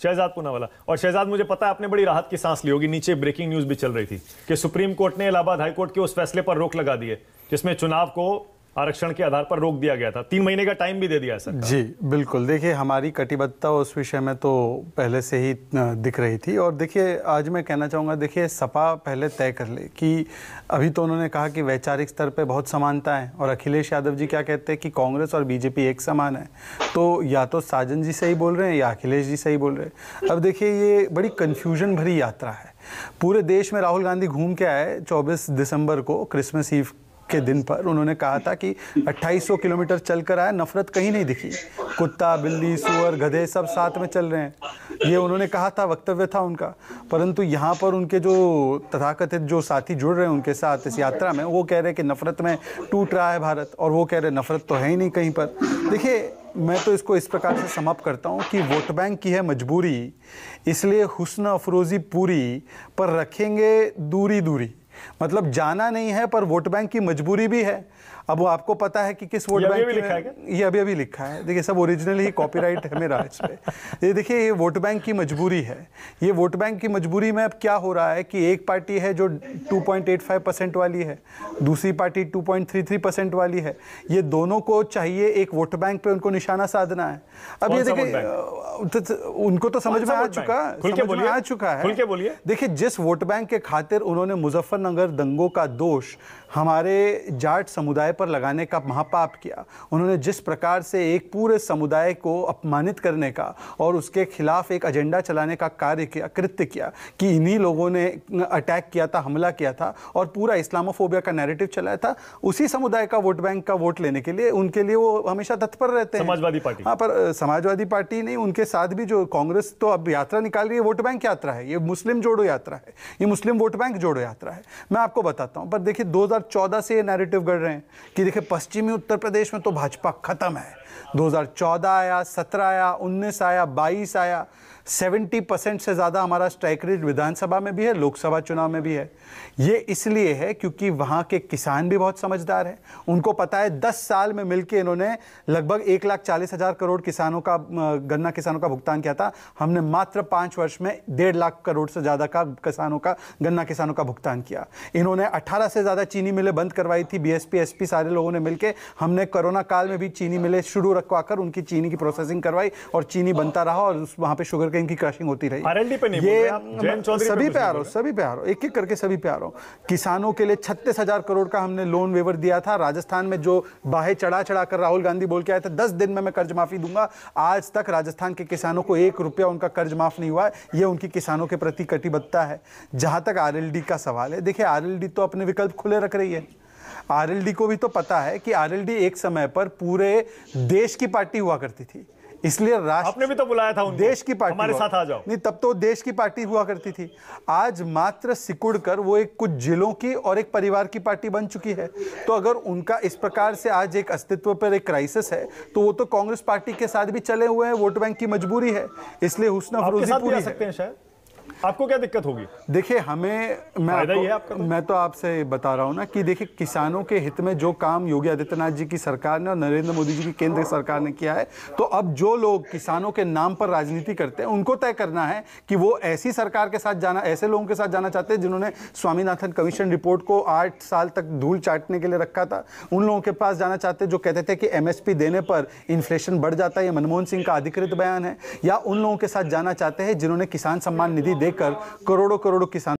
शहजाद पूनावाला। और शहजाद, मुझे पता है आपने बड़ी राहत की सांस ली होगी, नीचे ब्रेकिंग न्यूज़ भी चल रही थी कि सुप्रीम कोर्ट ने इलाहाबाद हाईकोर्ट के उस फैसले पर रोक लगा दी है, जिसमें चुनाव को आरक्षण के आधार पर रोक दिया गया था। तीन महीने का टाइम भी दे दिया सर जी, बिल्कुल। देखिए, हमारी कटिबद्धता उस विषय में तो पहले से ही दिख रही थी। और देखिए, आज मैं कहना चाहूँगा, देखिए, सपा पहले तय कर ले कि अभी तो उन्होंने कहा कि वैचारिक स्तर पे बहुत समानता है। और अखिलेश यादव जी क्या कहते हैं कि कांग्रेस और बीजेपी एक समान है। तो या तो साजन जी सही बोल रहे हैं या अखिलेश जी सही बोल रहे हैं। अब देखिए, ये बड़ी कन्फ्यूज़न भरी यात्रा है। पूरे देश में राहुल गांधी घूम के आए 24 दिसंबर को क्रिसमस ईव के दिन पर उन्होंने कहा था कि 2800 किलोमीटर चल कर आया नफरत कहीं नहीं दिखी। कुत्ता, बिल्ली, सुअर, गधे सब साथ में चल रहे हैं। ये उन्होंने कहा था, वक्तव्य था उनका। परंतु यहाँ पर उनके जो तथाकथित जो साथी जुड़ रहे हैं उनके साथ इस यात्रा में, वो कह रहे हैं कि नफरत में टूट रहा है भारत और वो कह रहे नफरत तो है ही नहीं कहीं पर। देखिए, मैं तो इसको इस प्रकार से समाप्त करता हूँ कि वोट बैंक की है मजबूरी, इसलिए हुसन अफरोज़ी पूरी पर रखेंगे दूरी दूरी मतलब जाना नहीं है पर वोट बैंक की मजबूरी भी है। अब वो आपको पता है कि किस वोट बैंक लिखा है ये अभी अभी लिखा है। देखिए सब ओरिजिनल ही कॉपीराइट है मेरा इस पे। ये देखिए ये वोट बैंक की मजबूरी है। ये वोट बैंक की मजबूरी में अब क्या हो रहा है कि एक पार्टी है जो 2.85 परसेंट वाली है दूसरी पार्टी 2.33 परसेंट वाली है। ये दोनों को चाहिए एक वोट बैंक पे उनको निशाना साधना है। अब ये देखिए तो, उनको तो समझ में आ चुका समझ में आ चुका है। देखिए जिस वोट बैंक के खातिर उन्होंने मुजफ्फरनगर दंगों का दोष हमारे जाट समुदाय पर लगाने का महापाप किया। उन्होंने जिस प्रकार से एक पूरे समुदाय को अपमानित करने का और उसके खिलाफ एक एजेंडा चलाने का कार्य किया कृत्य किया कि इन्हीं लोगों ने अटैक किया था हमला किया था और पूरा इस्लामोफोबिया का नैरेटिव चलाया था उसी समुदाय का वोट बैंक का वोट लेने के लिए उनके लिए वो हमेशा तत्पर रहते हैं। समाजवादी पार्टी। हाँ पर समाजवादी पार्टी नहीं उनके साथ भी जो कांग्रेस तो अब यात्रा निकाल रही है वोट बैंक यात्रा है ये मुस्लिम जोड़ो यात्रा है ये मुस्लिम वोट बैंक जोड़ो यात्रा है। मैं आपको बताता हूँ पर देखिए 2014 से ये नैरेटिव गढ़ रहे हैं। कि देखिए, पश्चिमी उत्तर प्रदेश में तो भाजपा खत्म है। 2014 आया 17 आया 19 आया 22 आया। 70 परसेंट से ज़्यादा हमारा स्ट्राइक रेट विधानसभा में भी है, लोकसभा चुनाव में भी है। ये इसलिए है क्योंकि वहाँ के किसान भी बहुत समझदार हैं। उनको पता है 10 साल में मिलके इन्होंने लगभग एक लाख चालीस हज़ार करोड़ किसानों का गन्ना किसानों का भुगतान किया था। हमने मात्र पाँच वर्ष में डेढ़ लाख करोड़ से ज़्यादा का किसानों का, गन्ना किसानों का भुगतान किया। इन्होंने अठारह से ज़्यादा चीनी मिलें बंद करवाई थी बी एस सारे लोगों ने मिलकर हमने कोरोना काल में भी चीनी मिलें शुरू रखवा उनकी चीनी की प्रोसेसिंग करवाई और चीनी बनता रहा और वहाँ पर शुगर इनकी क्रशिंग होती रही। आरएलडी पे नहीं ये सभी पे आ रहा हूँ सभी पे आ रहा? हूँ एक एक करके सभी पे आ रहा हूँ किसानों के लिए छत्तीस हज़ार करोड़ का हमने लोन वेवर दिया था। राजस्थान में जो बाहे चढ़ा चढ़ा कर राहुल गांधी बोल के आए थे दस दिन में मैं कर्ज माफ़ी दूँगा। आज तक राजस्थान के किसानों को एक रुपया उनका कर्ज माफ़ नहीं हुआ है। ये उनकी किसानों के प्रति कटिबद्धता है। जहाँ तक आर का सवाल है देखिए आर तो अपने विकल्प खुले रख रही है। आरएलडी को भी तो पता है कि आरएलडी एक समय पर पूरे देश की पार्टी हुआ करती थी। इसलिए राष्ट्र आपने भी तो बुलाया था उनको। देश की पार्टी हमारे साथ आ जाओ। नहीं तब तो देश की पार्टी हुआ करती थी। आज मात्र सिकुड़ कर वो एक कुछ जिलों की और एक परिवार की पार्टी बन चुकी है। तो अगर उनका इस प्रकार से आज एक अस्तित्व पर एक क्राइसिस है तो वो तो कांग्रेस पार्टी के साथ भी चले हुए हैं वोट बैंक की मजबूरी है। इसलिए हुसन फरोजी पूरी सकते हैं शायद। आपको क्या दिक्कत होगी देखिए हमें मैं आपको, तो? मैं तो आपसे बता रहा हूँ ना कि देखिए किसानों के हित में जो काम योगी आदित्यनाथ जी की सरकार ने और नरेंद्र मोदी जी की केंद्र सरकार ने किया है तो अब जो लोग किसानों के नाम पर राजनीति करते हैं उनको तय करना है कि वो ऐसी सरकार के साथ जाना ऐसे लोगों के साथ जाना चाहते हैं जिन्होंने स्वामीनाथन कमीशन रिपोर्ट को आठ साल तक धूल चाटने के लिए रखा था उन लोगों के पास जाना चाहते जो कहते थे कि एमएसपी देने पर इन्फ्लेशन बढ़ जाता है ये मनमोहन सिंह का अधिकृत बयान है या उन लोगों के साथ जाना चाहते हैं जिन्होंने किसान सम्मान निधि देकर करोड़ों करोड़ों किसान